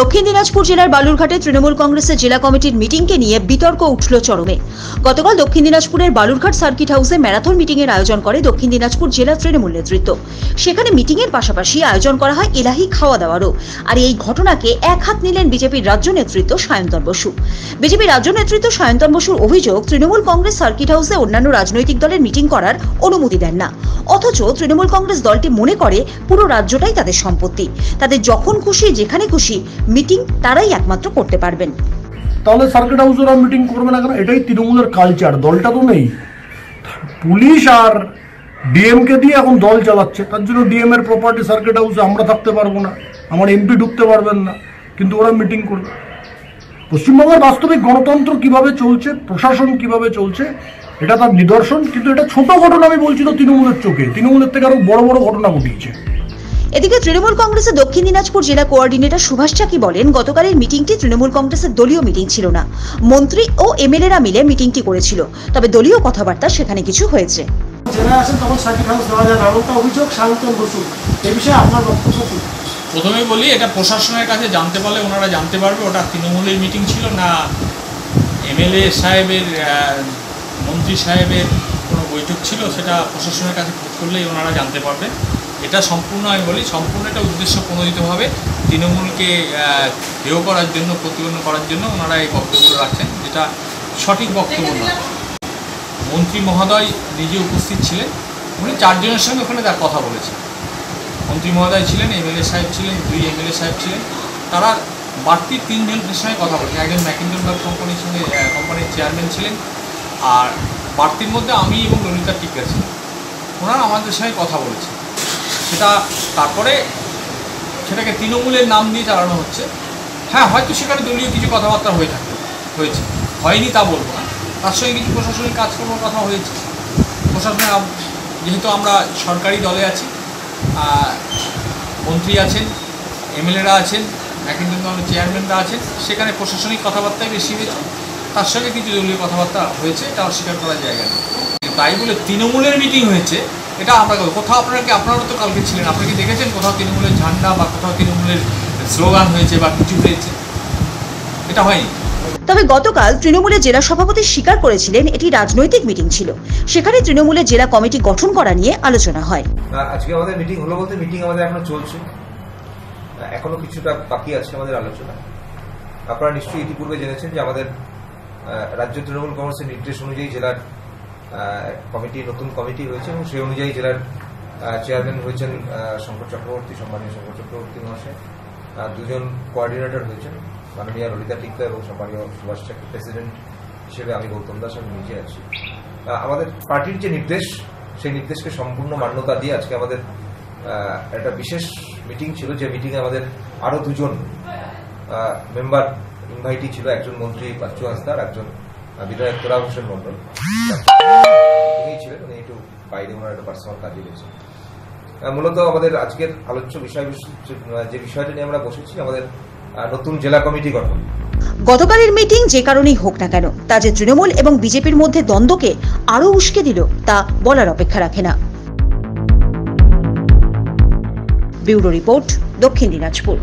দক্ষিণ দিনাজপুর জেলার বালুরঘাটে তৃণমূল কংগ্রেসের জেলা কমিটির মিটিংকে নিয়ে বিতর্ক উঠল চরমে। গতকাল দক্ষিণ দিনাজপুরের বালুরঘাট সার্কিট হাউসে ম্যারাথন মিটিং এর আয়োজন করে দক্ষিণ দিনাজপুর জেলা তৃণমূল নেতৃত্ব। সেখানে মিটিং এর পাশাপাশি আয়োজন করা হয় এলাহি খাওয়া দাওয়ারও। আর এই ঘটনাকে এক হাত নিলেন বিজেপির রাজ্য নেতৃত্ব সায়ন্তন বসু। বিজেপি রাজ্য নেতৃত্ব সায়ন্তন বসুর অভিযোগ, তৃণমূল কংগ্রেস সার্কিট হাউসে অন্যান্য রাজনৈতিক দলের মিটিং করার অনুমতি দেন না। অথচ তৃণমূল কংগ্রেস দলটি মনে করে পুরো রাজ্যটাই তাদের সম্পত্তি। তাদের যখন খুশি, যেখানে খুশি মিটিং তারাই একমাত্র করতে পারবেন। তাহলে সার্কিট হাউসে ওরা মিটিং করবে না কেন? এটাই তৃণমূলের কালচার দলটা তো নেই। পুলিশ আর ডিএমকে দিয়ে এখন দল চালাচ্ছে। তার জন্য ডিএম এর প্রপার্টি সার্কিট হাউসে আমরা থাকতে পারব না। আমার এমপি ঢুকতে পারবেন না। কিন্তু ওরা মিটিং করবে। পশ্চিমবঙ্গের বাস্তবিক গণতন্ত্র কীভাবে চলছে, প্রশাসন কীভাবে চলছে, এটা তার নিদর্শন। কিন্তু এটা ছোট ঘটনা আমি বলছি তো তৃণমূলের চোখে। তৃণমূলের থেকে আরও বড় বড় ঘটনা ঘটিয়েছে। এদিকে তৃণমূল কংগ্রেসের দক্ষিণ দিনাজপুর জেলা কোঅর্ডিনেটর সুভাষ চাকি বলেন গতকালের মিটিংটি তৃণমূল কংগ্রেসের দলীয় মিটিং ছিল না। মন্ত্রী ও এমএলএরা মিলে মিটিংটি করেছিল তবে দলীয় কথাবার্তা সেখানে কিছু হয়েছে। জেলায় আসেন তখন সার্কিট হাউস দেওয়া যায় এমনটা অভিযোগ সায়ন্তন বসু। এই বিষয়ে আপনার বক্তব্য কি? প্রথমেই বলি এটা প্রশাসনের কাছে জানতে পারলে ওনারা জানতে পারবে ওটা তৃণমূলের মিটিং ছিল না। এমএলএ সাহেবের আহ, মন্ত্রী সাহেবের কোনো বৈঠক ছিল সেটা প্রশাসনের কাছে খোঁজ করলেই ওনারা জানতে পারবে। এটা সম্পূর্ণ আমি বলি সম্পূর্ণ একটা উদ্দেশ্য প্রণোদিতভাবে তৃণমূলকে হেয় করার জন্য প্রতিপন্ন করার জন্য ওনারা এই বক্তব্য রাখছেন যেটা সঠিক বক্তব্য নয়। মন্ত্রী মহোদয় নিজে উপস্থিত ছিলেন উনি চারজনের সঙ্গে ওখানে তার কথা বলেছেন। মন্ত্রী মহোদয় ছিলেন এমএলএ সাহেব ছিলেন দুই এমএলএ সাহেব ছিলেন তারা বাড়তি তিনজনের সঙ্গে কথা বলেছেন। একজন ম্যাকিন্ডনবার্গ কোম্পানির সঙ্গে কোম্পানির চেয়ারম্যান ছিলেন আর বাড়তির মধ্যে আমি এবং ললিতা টিকা ছিলেন ওনারা আমাদের সঙ্গে কথা বলেছেন। সেটা তারপরে সেটাকে তৃণমূলের নাম দিয়ে চালানো হচ্ছে। হ্যাঁ হয়তো সেখানে দলীয় কিছু কথাবার্তা হয়ে থাকতে, হয়েছে। হয়নি তা বলব না। তার সঙ্গে কিছু প্রশাসনিক কাজকর্মের কথা হয়েছে। প্রশাসনে যেহেতু আমরা সরকারি দলে আছি মন্ত্রী আছেন, এমএলএরা আছেন ম্যাকিন্টন দলের চেয়ারম্যানরা আছেন, সেখানে প্রশাসনিক কথাবার্তাই বেশি হয়েছে। তার সঙ্গে কিছু দলীয় কথাবার্তা হয়েছে এটা অস্বীকার করার জায়গা নেই। তাই বলে তৃণমূলের মিটিং হয়েছে এটা আমরা কোথাও আপনারা কি আপনারা তো কালকে ছিলেন। আপনারা কি দেখেছেন কোথাও তৃণমূলের ঝান্ডা বা কোথাও তৃণমূলের স্লোগান হয়েছে বা কিছু হয়েছে? এটা হয়নি। তবে গতকাল তৃণমূলের জেলা সভাপতি স্বীকার করেছিলেন এটি রাজনৈতিক মিটিং ছিল। সেখানে তৃণমূলের জেলা কমিটি গঠন করা নিয়ে আলোচনা হয়। আজকে আমাদের মিটিং হলো বলতে মিটিং আমাদের এখনও চলছে। এখনও কিছুটা বাকি আছে আমাদের আলোচনা। আপনারা নিশ্চয়ই ইতিপূর্বে জেনেছেন যে আমাদের রাজ্য তৃণমূল কংগ্রেসের নির্দেশ অনুযায়ী জেলার কমিটি, নতুন কমিটি হয়েছে এবং সেই অনুযায়ী জেলার চেয়ারম্যান হয়েছেন শঙ্কর চক্রবর্তী, সম্মানীয় শঙ্কর চক্রবর্তী মহাশয়। দুজন কোঅর্ডিনেটর হয়েছেন, মাননীয় ললিতা টিক্কা এবং সম্মানীয় সুভাষ চাকরি প্রেসিডেন্ট হিসেবে আমি গৌতম দাস আমি নিজে আছি। আমাদের পার্টির যে নির্দেশ, সেই নির্দেশকে সম্পূর্ণ মান্যতা দিয়ে আজকে আমাদের একটা বিশেষ মিটিং ছিল, যে মিটিংয়ে আমাদের আরও দুজন মেম্বার ইনভাইটি ছিল, একজন মন্ত্রী বাচ্চু হাসদার, একজন বিধায়ক তোরা হোসেন মন্ডল ছিলেন, উনি একটু বাইরে ওনার একটা পার্সোনাল কাজে গেছেন। মূলত আমাদের আজকের আলোচ্য বিষয় যে বিষয়টা নিয়ে আমরা বসেছি, আমাদের নতুন জেলা কমিটি গঠন। গতকালের মিটিং যে কারণেই হোক না কেন, তা যে তৃণমূল এবং বিজেপির মধ্যে দ্বন্দ্বকে আরও উস্কে দিল, তা বলার অপেক্ষা রাখে না। ব্যুরো রিপোর্ট দক্ষিণ দিনাজপুর।